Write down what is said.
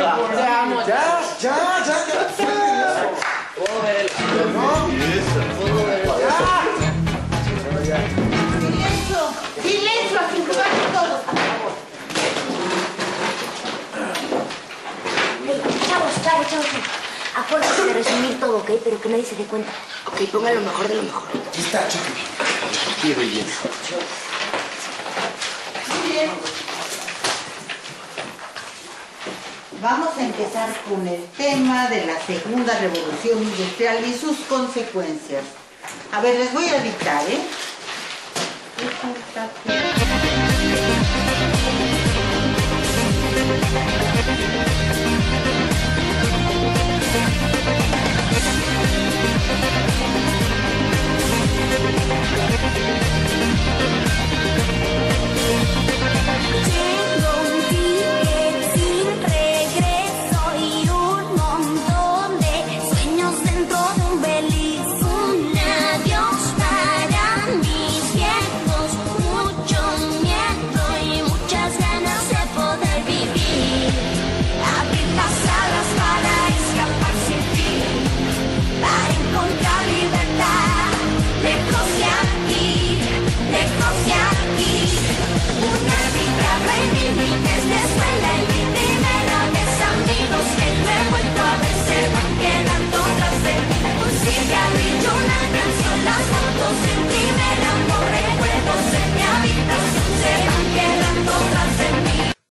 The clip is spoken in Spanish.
Ya, ya, ya, ya. El... Silencio, silencio, de resumir todo, ¿ok? Pero que nadie se dé cuenta. Ok, ponga lo mejor de lo mejor. Aquí está. Qué belleza. Muy. Vamos a empezar con el tema de la segunda revolución industrial y sus consecuencias. A ver, les voy a dictar, ¿eh?